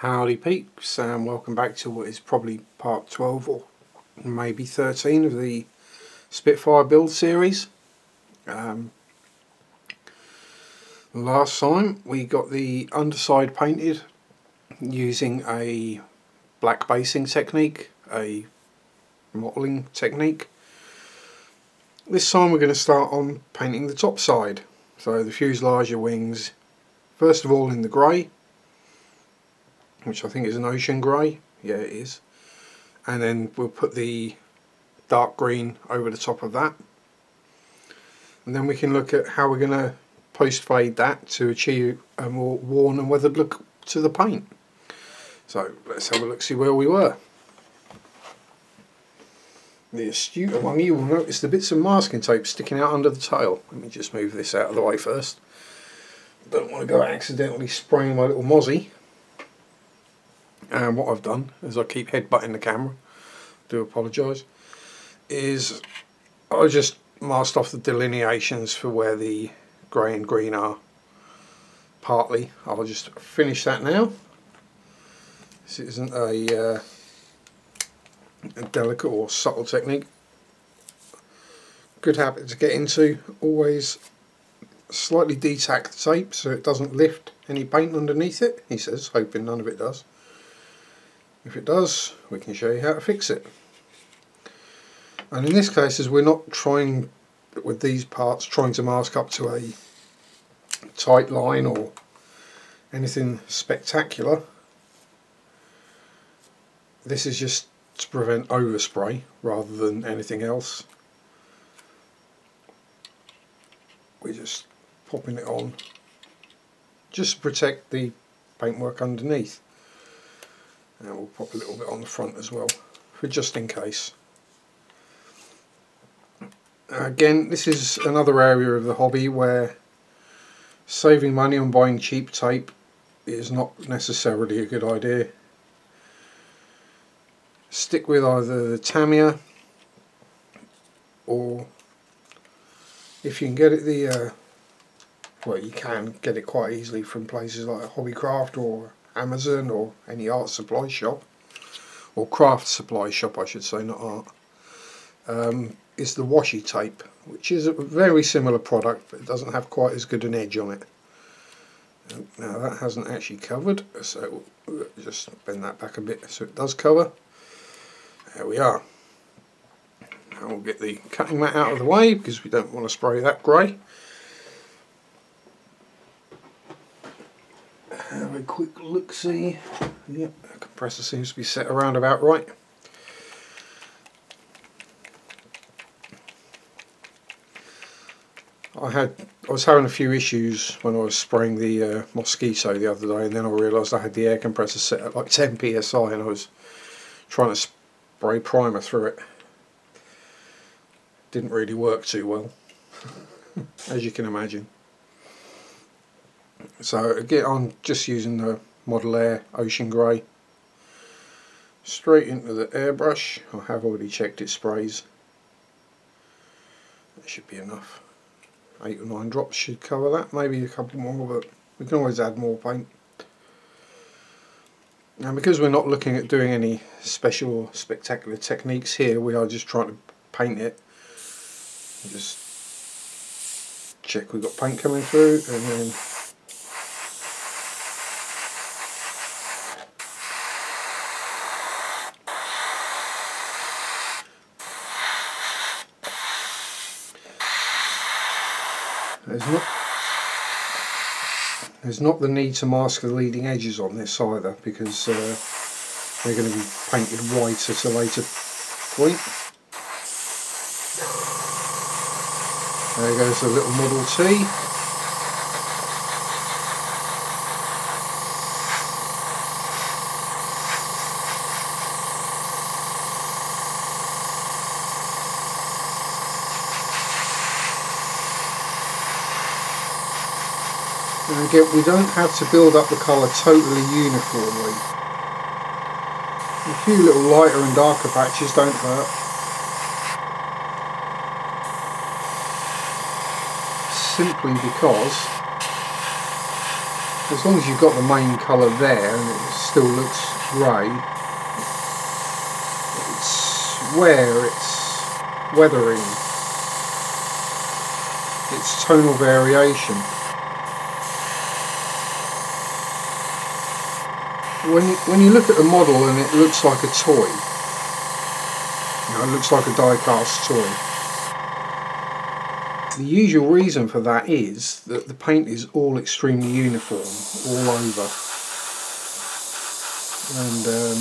Howdy peeps and welcome back to what is probably part 12 or maybe 13 of the Spitfire build series. Um, last time we got the underside painted using a black basing technique, a modelling technique. This time we're going to start on painting the top side. So the fuselage, your wings, first of all in the grey which I think is an ocean grey. Yeah it is. And then we'll put the dark green over the top of that. And then we can look at how we're going to post fade that to achieve a more worn and weathered look to the paint. So let's have a look see where we were. The astute among you will notice the bits of masking tape sticking out under the tail. Let me just move this out of the way first. Don't want to go accidentally spraying my little mozzie and what I've done is I keep headbutting the camera. Do apologise. Is I just masked off the delineations for where the grey and green are. Partly I'll just finish that now. This isn't a, uh, a delicate or subtle technique. Good habit to get into. Always slightly detack the tape so it doesn't lift any paint underneath it he says hoping none of it does if it does, we can show you how to fix it. And in this case, as we're not trying, with these parts, trying to mask up to a tight line or anything spectacular, this is just to prevent overspray rather than anything else. We're just popping it on just to protect the paintwork underneath and we'll pop a little bit on the front as well for just in case. Again this is another area of the hobby where saving money on buying cheap tape is not necessarily a good idea. Stick with either the Tamiya or if you can get it the uh, well you can get it quite easily from places like Hobbycraft or Amazon or any art supply shop or craft supply shop I should say not art um, is the washi tape which is a very similar product but it doesn't have quite as good an edge on it. Now that hasn't actually covered so just bend that back a bit so it does cover. There we are. Now we'll get the cutting mat out of the way because we don't want to spray that grey have a quick look see. Yep, the compressor seems to be set around about right. I had I was having a few issues when I was spraying the uh, mosquito the other day and then I realised I had the air compressor set at like 10 psi and I was trying to spray primer through it. Didn't really work too well as you can imagine. So again I'm just using the Model Air Ocean Grey straight into the airbrush. I have already checked it sprays. That should be enough. Eight or nine drops should cover that, maybe a couple more but we can always add more paint. And because we're not looking at doing any special spectacular techniques here, we are just trying to paint it. Just check we've got paint coming through and then There's not there's not the need to mask the leading edges on this either because uh, they're going to be painted white at a later point. There goes the little Model T. And again, we don't have to build up the colour totally uniformly. A few little lighter and darker patches don't hurt. Simply because, as long as you've got the main colour there and it still looks grey. It's where it's weathering, it's tonal variation. When you, when you look at the model and it looks like a toy, you know, it looks like a die-cast toy. The usual reason for that is that the paint is all extremely uniform all over and um,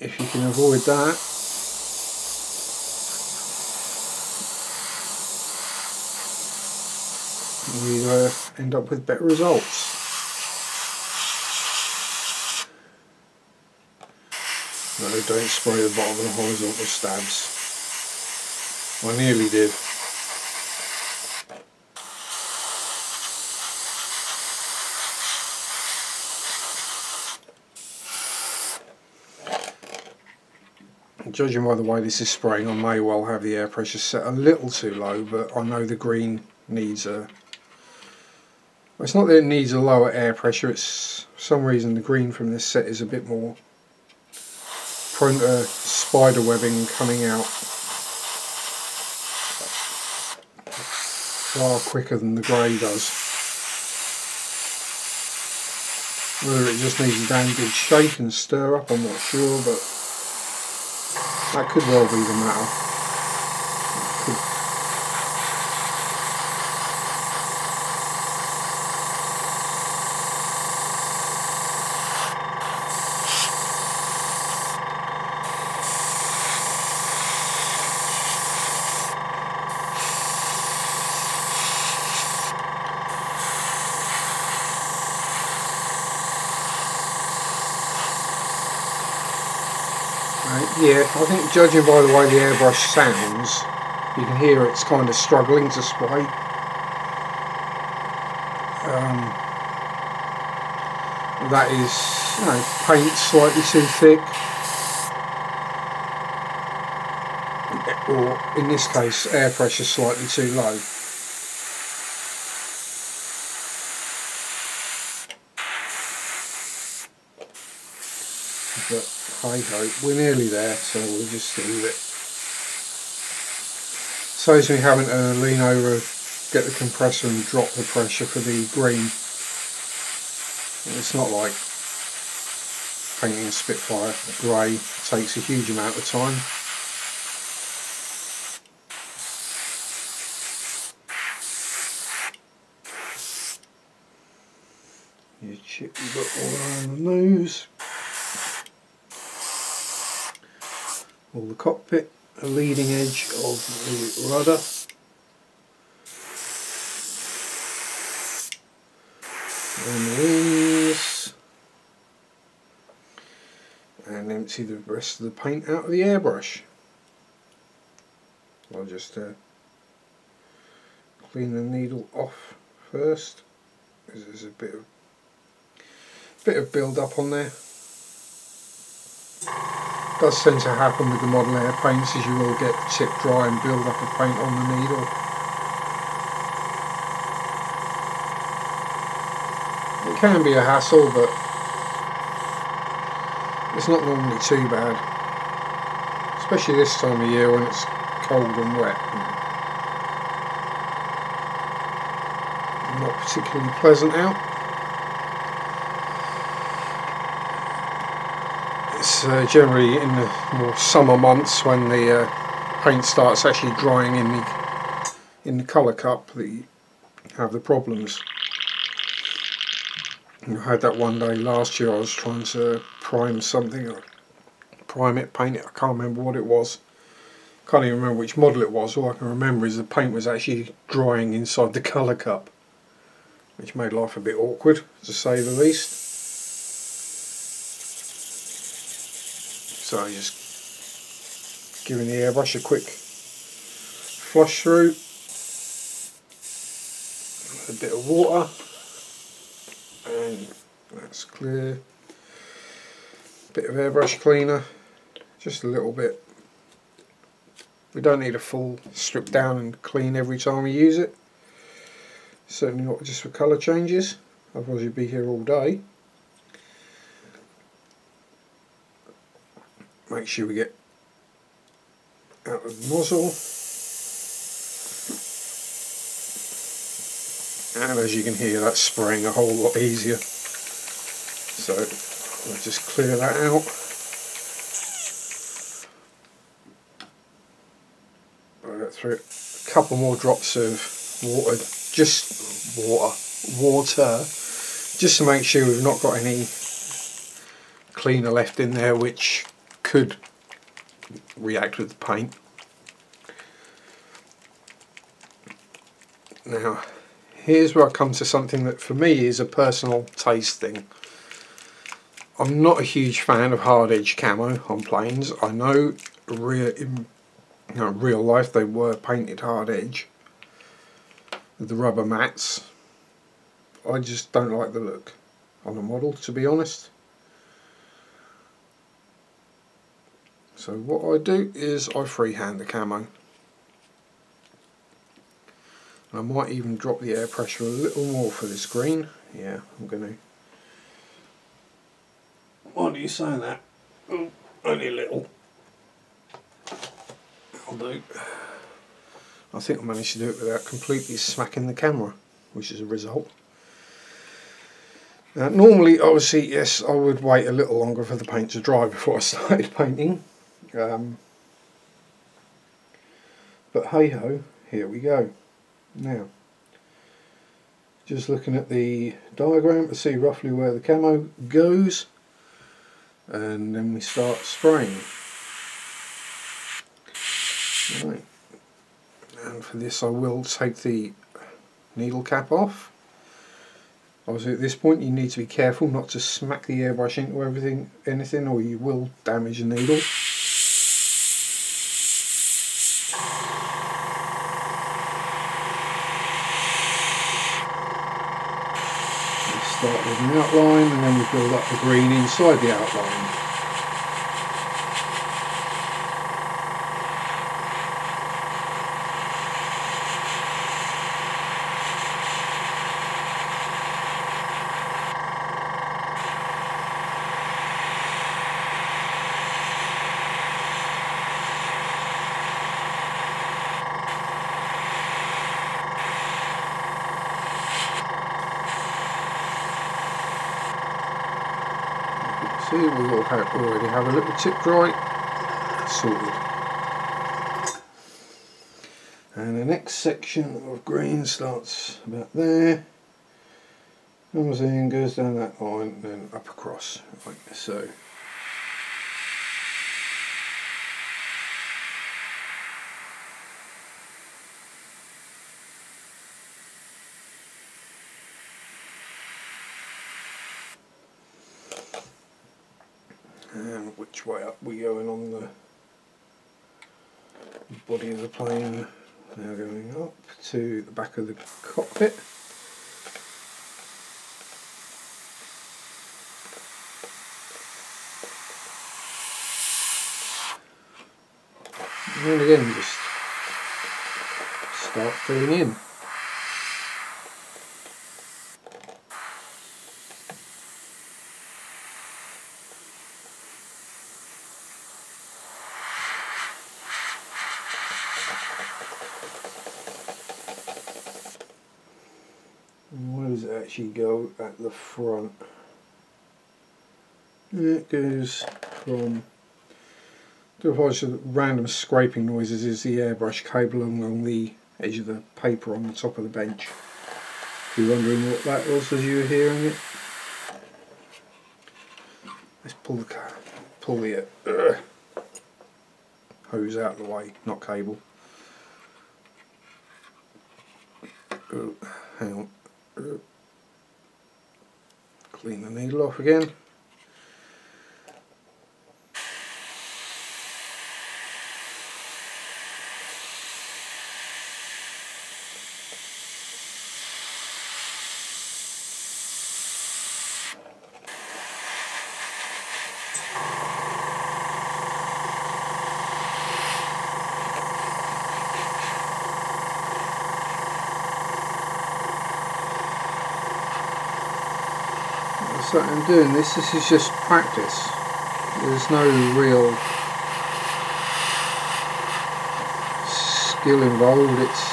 if you can avoid that you uh, end up with better results. No, don't spray the bottom of the horizontal stabs. I nearly did. Judging by the way this is spraying, I may well have the air pressure set a little too low, but I know the green needs a... Well, it's not that it needs a lower air pressure, it's for some reason the green from this set is a bit more spider webbing coming out. far quicker than the grey does. Whether it just needs a damn good shake and stir up, I'm not sure, but that could well be the matter. Yeah, I think judging by the way the airbrush sounds, you can hear it's kind of struggling to spray. Um, that is, you know, paint slightly too thick. Or in this case, air pressure slightly too low. But Hi ho, we're nearly there, so we'll just leave it. Saves me having to lean over, get the compressor and drop the pressure for the green. It's not like painting a Spitfire grey, it takes a huge amount of time. You chip got all around the nose. Or the cockpit, the leading edge of the rudder. And the wings. And empty the rest of the paint out of the airbrush. I'll just uh, clean the needle off first because there's a bit of bit of build up on there does tend to happen with the model air paints is you will get the tip dry and build up of paint on the needle. It can be a hassle but it's not normally too bad. Especially this time of year when it's cold and wet. And not particularly pleasant out uh, generally in the more summer months when the uh, paint starts actually drying in the in the colour cup that you have the problems. I had that one day last year I was trying to prime something or prime it, paint it, I can't remember what it was. Can't even remember which model it was, all I can remember is the paint was actually drying inside the colour cup which made life a bit awkward to say the least. So just giving the airbrush a quick flush through, a bit of water, and that's clear. Bit of airbrush cleaner, just a little bit. We don't need a full strip down and clean every time we use it. Certainly not just for colour changes, otherwise you'd be here all day. Make sure we get out of the nozzle. And as you can hear that's spraying a whole lot easier. So I'll just clear that out. through a couple more drops of water, just water, water, just to make sure we've not got any cleaner left in there which could react with the paint. Now, here's where I come to something that for me is a personal taste thing. I'm not a huge fan of hard edge camo on planes. I know real, in you know, real life they were painted hard edge the rubber mats. I just don't like the look on the model to be honest. So what I do is I freehand the camo. I might even drop the air pressure a little more for this green. Yeah, I'm going to. Why do you say that? Oh, only a little. I'll do. I think I managed to do it without completely smacking the camera, which is a result. Uh, normally, obviously, yes, I would wait a little longer for the paint to dry before I started painting. Um, but hey ho, here we go. Now, just looking at the diagram to see roughly where the camo goes, and then we start spraying. Right. And for this I will take the needle cap off. Obviously at this point you need to be careful not to smack the airbrush into everything, anything or you will damage the needle. start with an outline and then we build up the green inside the outline. We have already. Have a little tip dry. Sorted. And the next section of green starts about there. Comes in goes down that line then up across like so and which way up we're going on the body of the plane. Now going up to the back of the cockpit. And again just start filling in actually go at the front. it goes from to avoid random scraping noises is the airbrush cable along the edge of the paper on the top of the bench. If you're wondering what that was as you were hearing it. Let's pull the pull the uh, hose out of the way, not cable. Oh, hang on. Clean the needle off again that I'm doing this, this is just practice. There's no real skill involved, it's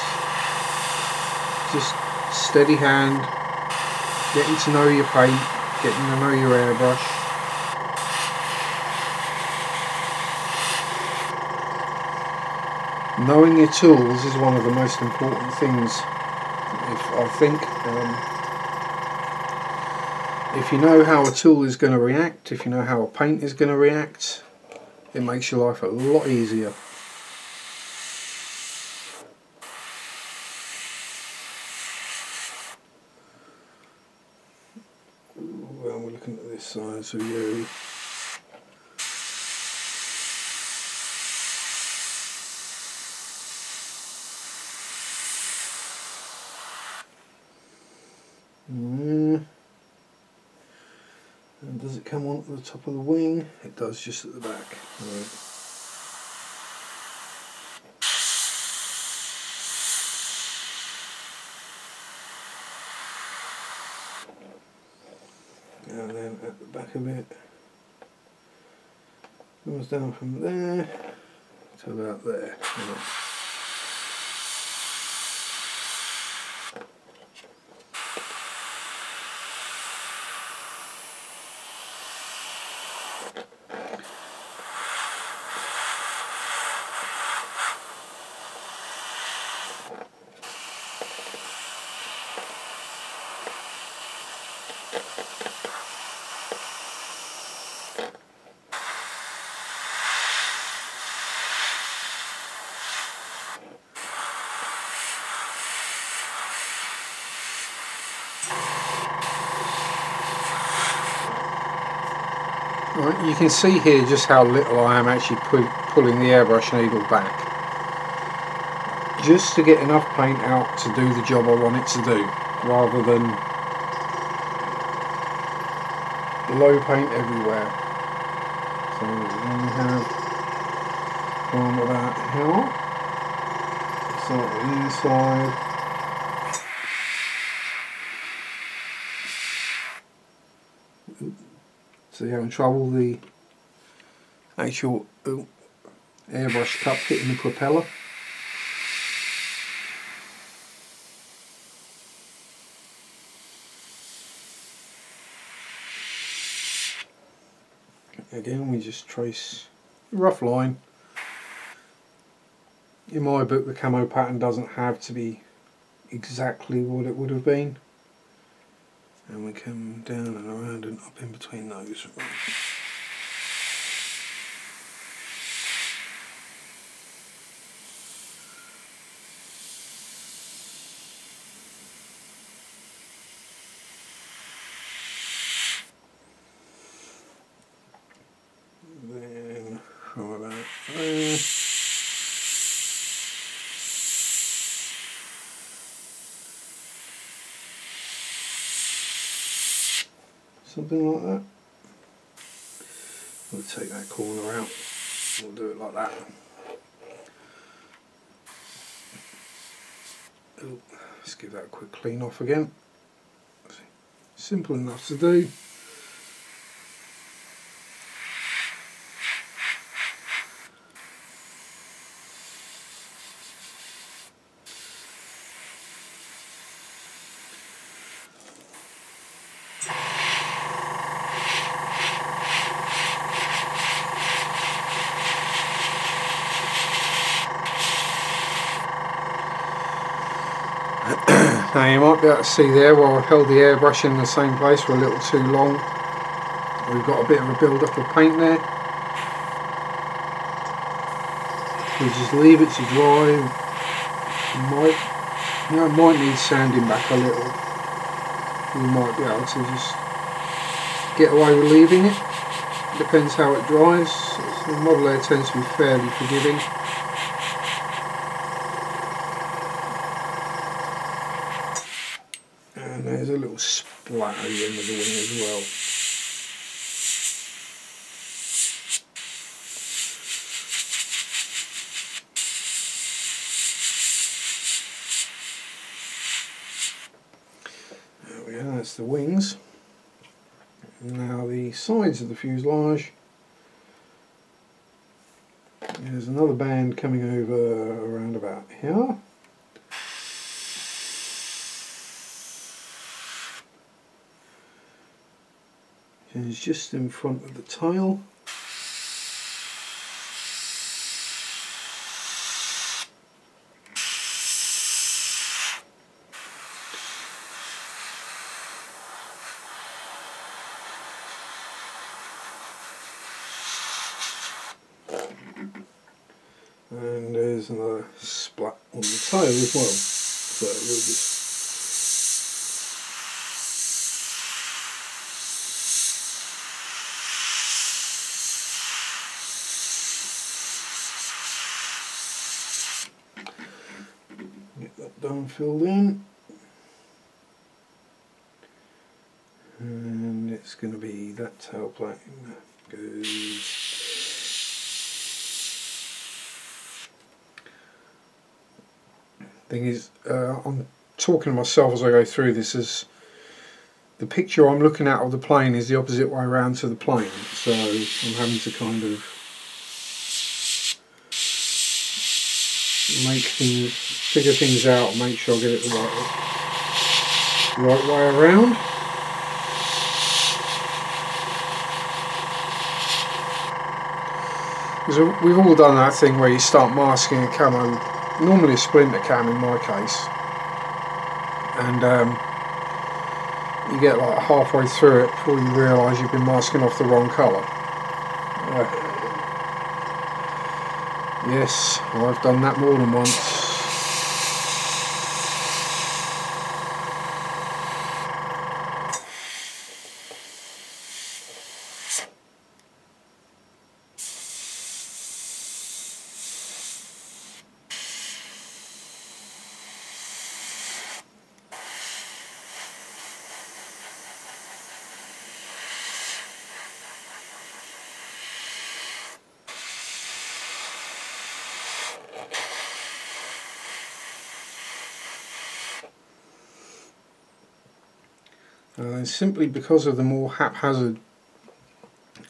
just steady hand, getting to know your paint, getting to know your airbrush. Knowing your tools is one of the most important things, if I think. Um, if you know how a tool is going to react, if you know how a paint is going to react, it makes your life a lot easier. Well, we're looking at this side, so yeah. Come on to the top of the wing? It does just at the back. Right. And then at the back of it, comes down from there to about there. Right. Right, you can see here just how little I am actually pu pulling the airbrush needle back. Just to get enough paint out to do the job I want it to do, rather than low paint everywhere. So we have from about here, the inside. How in trouble the actual uh, oh, airbrush cup hitting the propeller. Again we just trace a rough line. In my book the camo pattern doesn't have to be exactly what it would have been and we come down and around and up in between those. Then from about there something like that. We'll take that corner out, we'll do it like that. Ooh, let's give that a quick clean off again. Simple enough to do. Now you might be able to see there where I've held the airbrush in the same place for a little too long. We've got a bit of a build up of paint there. We just leave it to dry. You might, you know, might need sanding back a little. We might be able to just get away with leaving it. Depends how it dries. The model air tends to be fairly forgiving. Splatter the end of the wing as well. There we go, that's the wings. Now the sides of the fuselage, There's another band coming over around about here. It's just in front of the tile. and there's another splat on the tile as well so we'll just get filled in. And it's going to be that tail plane goes thing is, uh, I'm talking to myself as I go through this as the picture I'm looking at of the plane is the opposite way around to the plane, so I'm having to kind of make things, figure things out, make sure I get it the right, right way around. Because we've all done that thing where you start masking a camo normally a splinter cam in my case and um, you get like halfway through it before you realise you've been masking off the wrong colour. Yes, I've done that more than once. Uh, simply because of the more haphazard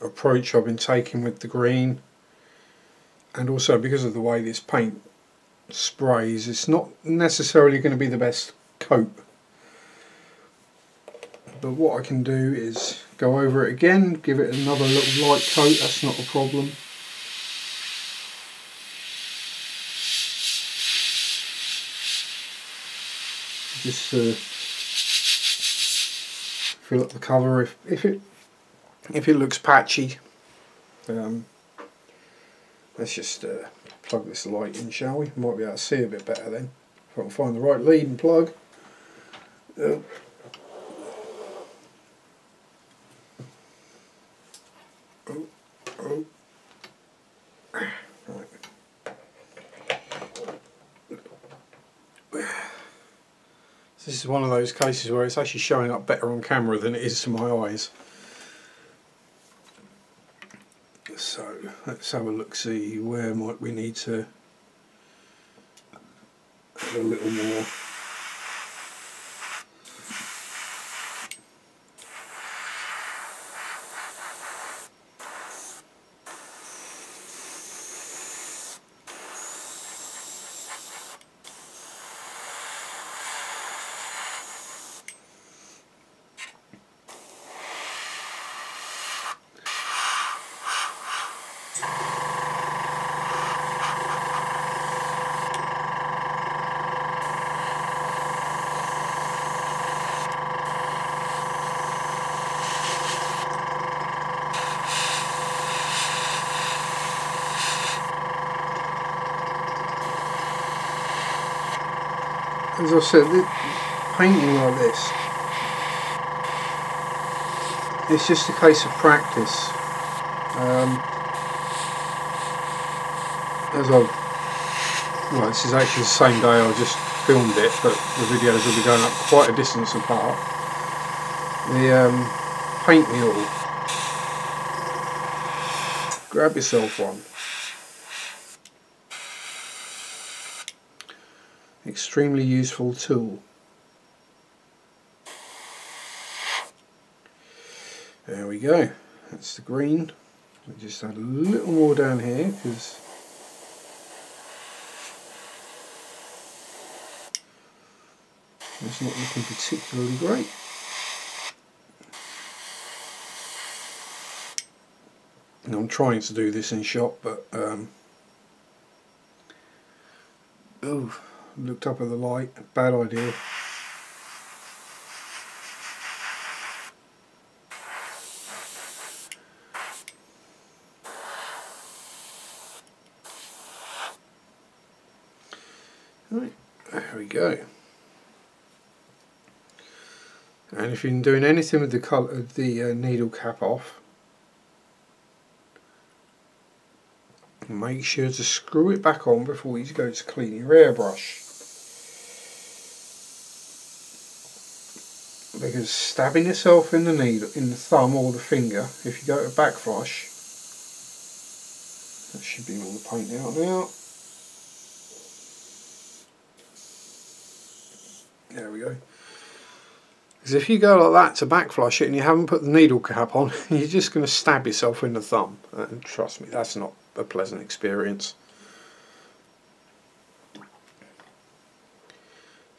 approach I've been taking with the green and also because of the way this paint sprays it's not necessarily going to be the best coat. But what I can do is go over it again give it another little light coat that's not a problem just uh, fill up the cover. If, if it if it looks patchy um, let's just uh, plug this light in shall we? Might be able to see a bit better then. If I can find the right lead and plug. Uh, oh, oh. This is one of those cases where it's actually showing up better on camera than it is to my eyes. So let's have a look see where might we need to a little more as I said, painting like this, it's just a case of practice. Um, as I, well, this is actually the same day I just filmed it, but the videos will be going up quite a distance apart. The um, paint mule. Grab yourself one. extremely useful tool. There we go, that's the green. We just add a little more down here because it's not looking particularly great. And I'm trying to do this in shot, but um, oh looked up at the light. Bad idea. Right, there we go. And if you're doing anything with the colour, the uh, needle cap off, make sure to screw it back on before you go to clean your airbrush. Because stabbing yourself in the needle, in the thumb or the finger, if you go to back flush, that should be all the paint out now. There we go. Because if you go like that to backflush it and you haven't put the needle cap on, you're just going to stab yourself in the thumb. Uh, and trust me, that's not a pleasant experience.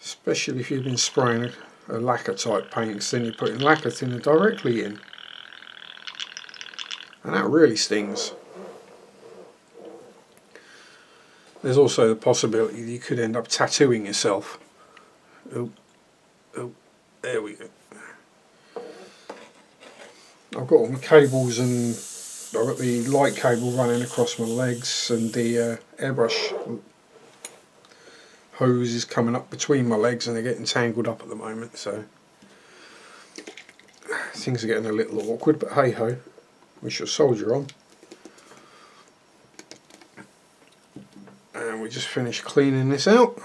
Especially if you've been spraying a, lacquer type paint, then you're putting lacquer thinner directly in. And that really stings. There's also the possibility that you could end up tattooing yourself. Oh, oh, there we go. I've got all my cables and I've got the light cable running across my legs and the uh, airbrush hose is coming up between my legs and they're getting tangled up at the moment so things are getting a little awkward but hey ho we shall soldier on and we just finished cleaning this out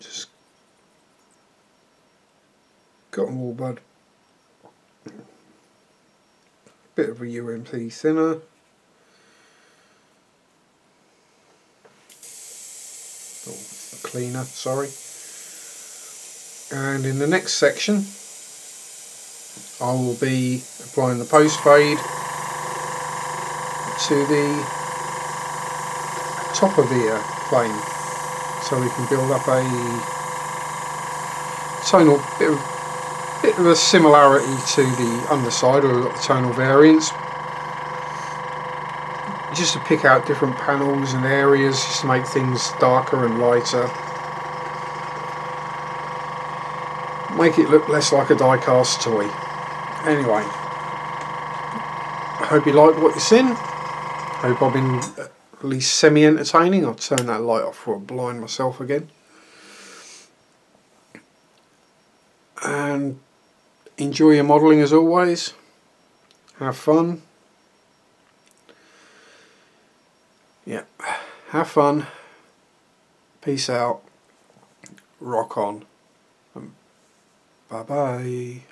just cotton wool bud. Bit of a UMP thinner. Oh, cleaner, sorry. And in the next section I will be applying the post fade to the top of the plane so we can build up a tonal bit of bit of a similarity to the underside or tonal variance just to pick out different panels and areas just to make things darker and lighter. Make it look less like a die-cast toy. Anyway I hope you like what you've seen hope I've been at least semi-entertaining. I'll turn that light off for a blind myself again. And enjoy your modelling as always. Have fun yeah have fun. Peace out. Rock on. Bye bye